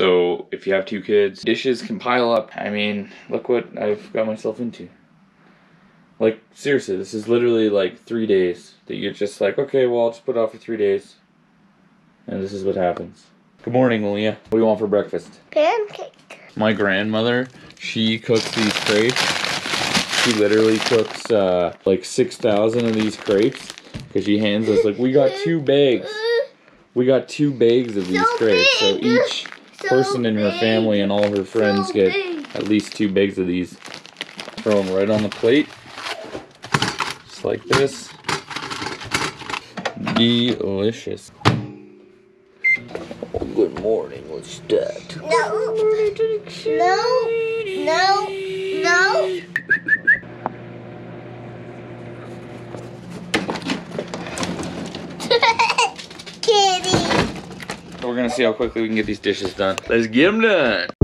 So if you have two kids, dishes can pile up. I mean, look what I've got myself into. Like, seriously, this is literally like three days that you're just like, okay, well, I'll just put it off for three days. And this is what happens. Good morning, Leah. What do you want for breakfast? Pancake. My grandmother, she cooks these crepes. She literally cooks uh, like 6,000 of these crepes because she hands us, like, we got two bags. We got two bags of these So crepes. So each person in her family and all her friends So get big. at least two bags of these. Throw them right on the plate. Just like this. Delicious. Oh, good morning. What's that? No. No. No. No. Kitty. So we're gonna see how quickly we can get these dishes done. Let's get them done.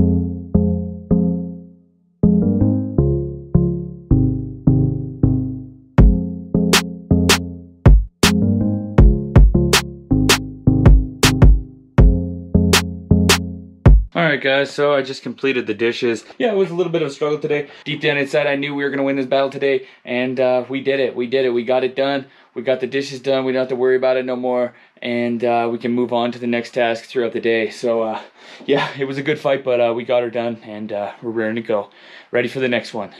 Alright guys, so I just completed the dishes. Yeah, it was a little bit of a struggle today. Deep down inside I knew we were going to win this battle today, and uh, we did it. We did it. We got it done. We got the dishes done. We don't have to worry about it no more, and uh, we can move on to the next task throughout the day. So uh, yeah, it was a good fight, but uh, we got her done, and uh, we're ready to go. Ready for the next one.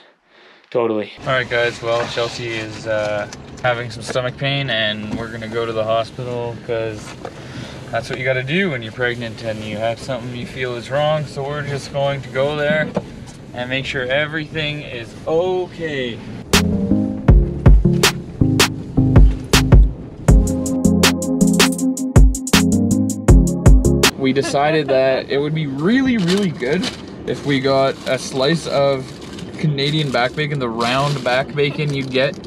Totally. Alright guys, well Chelsea is uh, having some stomach pain, and we're going to go to the hospital because that's what you got to do when you're pregnant and you have something you feel is wrong. So we're just going to go there and make sure everything is okay. We decided that it would be really, really good if we got a slice of Canadian back bacon, the round back bacon you'd get.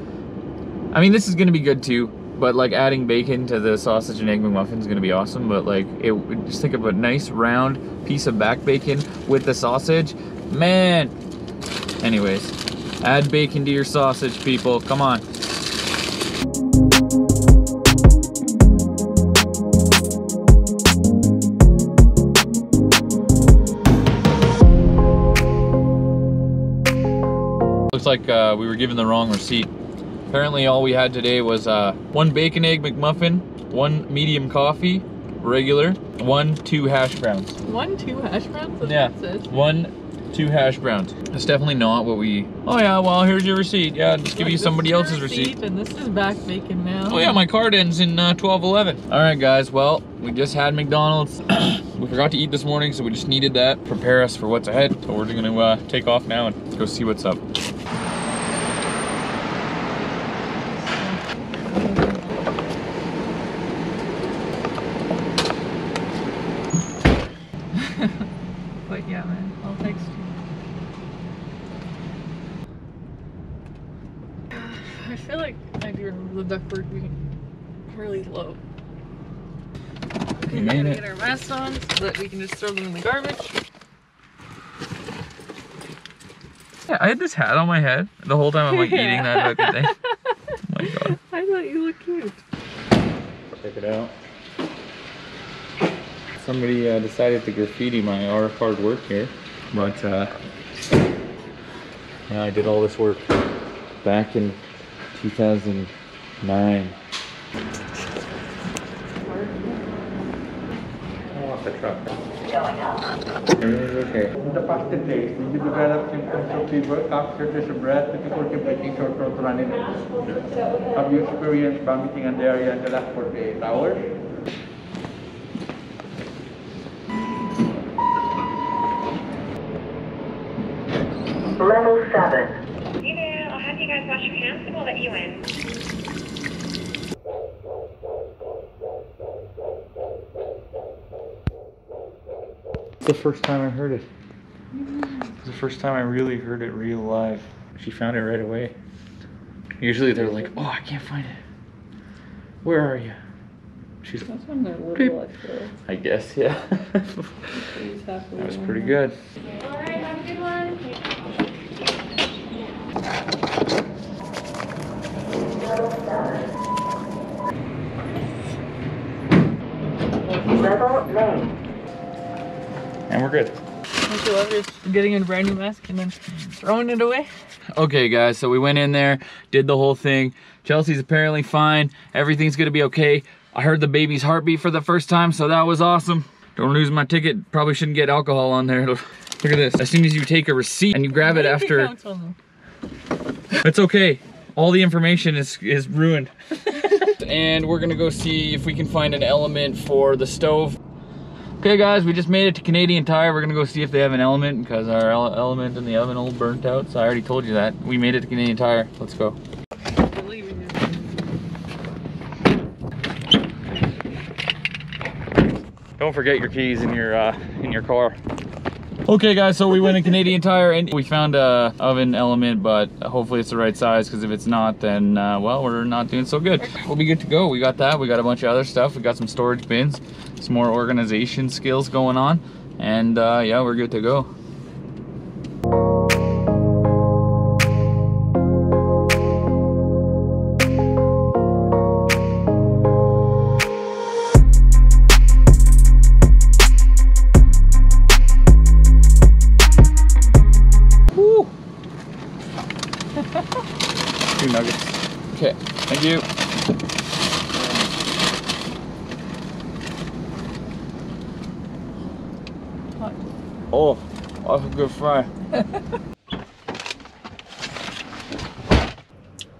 I mean, this is gonna be good too, but like adding bacon to the sausage and egg McMuffin is gonna be awesome. But like, it just think of a nice round piece of back bacon with the sausage, man. Anyways, add bacon to your sausage, people. Come on. Looks like uh, we were given the wrong receipt. Apparently, all we had today was uh, one bacon egg McMuffin, one medium coffee, regular, one two hash browns. One, two hash browns? That's Yeah, what it says. one two hash browns. That's definitely not what we. Oh yeah, well here's your receipt. Yeah, just give Like, you somebody else's receipt. And this is back bacon now. Oh yeah, my card ends in uh, 1211. All right, guys. Well, we just had McDonald's. we forgot to eat this morning, so we just needed that. Prepare us for what's ahead. So we're just gonna uh, take off now and go see what's up. Yeah, man, I'll text you. I feel like I do remember the ductwork being really low. Okay, You we made gotta it. get our masks on so that we can just throw them in the garbage. Yeah, I had this hat on my head the whole time I'm like eating that fucking thing. Oh my god. I thought you looked cute. Check it out. Somebody uh, decided to graffiti my our hard work here, but uh, yeah, I did all this work back in 2009. Oh, off the truck. Okay. In the past days, did you develop symptoms of fever, cough, shortness of breath, difficulty breathing, sore throat, running nose? Have you experienced vomiting and diarrhea in the last 48 hours? 7. Hey there, I'll have you guys wash your hands and we'll let you in. The first time I heard it. It's the first time I really heard it real live. She found it right away. Usually they're like, oh, I can't find it. Where are you? She's, Sometimes they're little Beep. extra. I guess, yeah. That was pretty good. Alright, have a good one. Level main. and we're good. Don't you love just getting a brand new mask and then throwing it away? Okay, guys, so we went in there, did the whole thing. Chelsea's apparently fine. Everything's gonna be okay. I heard the baby's heartbeat for the first time, so that was awesome. Don't lose my ticket. Probably shouldn't get alcohol on there. Look at this. As soon as you take a receipt and you grab it after, Counts on them. it's okay. All the information is, is ruined. and we're gonna go see if we can find an element for the stove. Okay guys, we just made it to Canadian Tire. We're gonna go see if they have an element because our element in the oven all burnt out. So I already told you that. We made it to Canadian Tire. Let's go. Don't forget your keys in your uh, in your car. Okay guys, so we went in Canadian Tire and we found a oven element, but hopefully it's the right size because if it's not, then uh, well, we're not doing so good. We'll be good to go. We got that. We got a bunch of other stuff. We got some storage bins, some more organization skills going on, and uh, yeah, we're good to go. Oh, that's a good fry.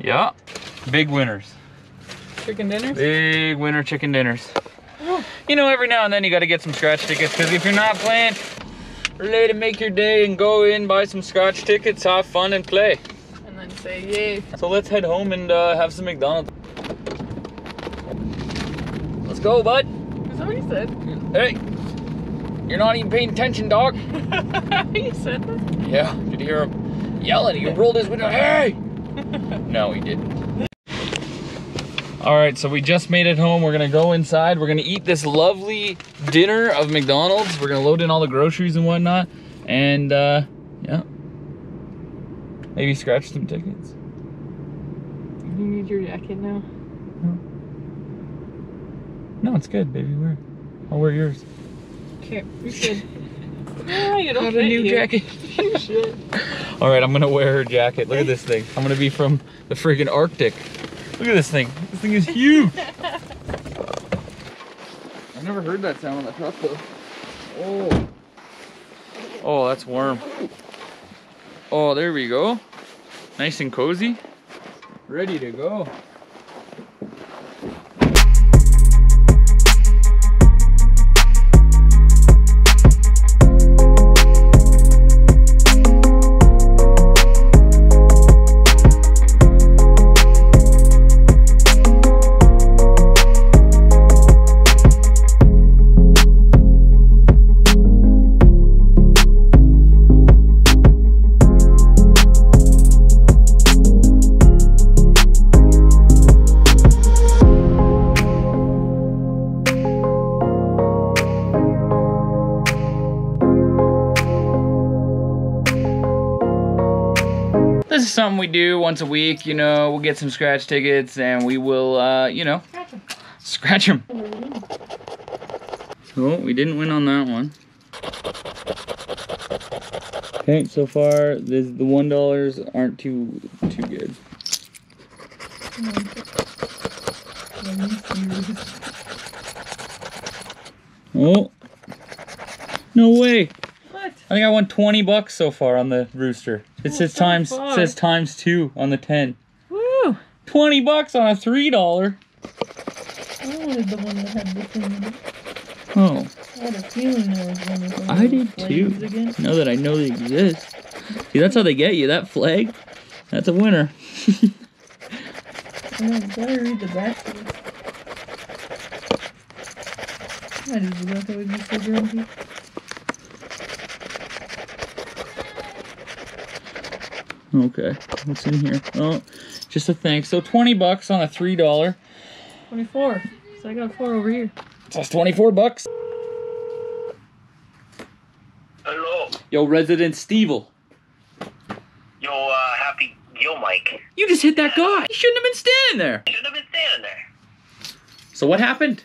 yeah, big winners. Chicken dinners? Big winner chicken dinners. You know, every now and then you got to get some scratch tickets because if you're not playing, ready to make your day and go in, buy some scratch tickets, have fun, and play. And then say yay. So let's head home and uh, have some McDonald's. Let's go, bud. That's what he said. Hey, you're not even paying attention, dog. he said that. Yeah, did you hear him yelling? He rolled his window. Hey! no, he didn't. All right, so we just made it home. We're gonna go inside. We're gonna eat this lovely dinner of McDonald's. We're gonna load in all the groceries and whatnot, and uh, yeah, maybe scratch some tickets. You need your jacket now. No, no it's good, baby. Wear. I'll wear yours. Okay, you should. Don't Got a new jacket. You should. All right, I'm gonna wear her jacket. Look at this thing. I'm gonna be from the friggin' Arctic. Look at this thing. This thing is huge. I've never heard that sound on the truck though. Oh. Oh, that's warm. Oh, there we go. Nice and cozy. Ready to go. Something we do once a week, you know, we'll get some scratch tickets and we will, uh, you know, scratch them. So we didn't win on that one. Okay, so far this, the one dollars aren't too too good. Oh, no way! What? I think I won 20 bucks so far on the rooster. It says times far. says times two on the 10. Woo! 20 bucks on a three dollar. I wanted the one that had the thing in it. Oh, I had a feeling there was one with those I did flames too. Again. Now that I know they exist. See, that's how they get you. That flag, that's a winner. I know, better read the back of it. I just forgot that would be so grumpy. Okay, what's in here? Oh, just a thing. So 20 bucks on a three dollar. 24. So I got four over here. That's 24 bucks. Hello. Yo, resident Stevel. Yo, uh, happy yo, Mike. You just hit that guy. You shouldn't have been standing there. Shouldn't have been standing there. So what happened?